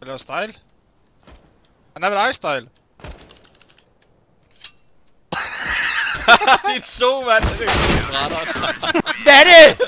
Jeg laver style. Han er vel ice-style. Dit so, mand! Det Hvad er det?